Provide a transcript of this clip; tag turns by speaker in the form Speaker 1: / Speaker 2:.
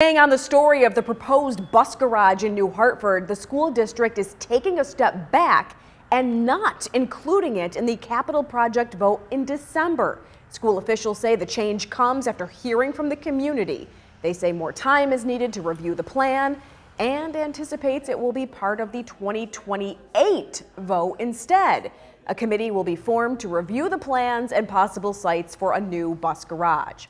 Speaker 1: Staying on the story of the proposed bus garage in New Hartford, the school district is taking a step back and not including it in the capital project vote in December. School officials say the change comes after hearing from the community. They say more time is needed to review the plan and anticipates it will be part of the 2028 vote instead. A committee will be formed to review the plans and possible sites for a new bus garage.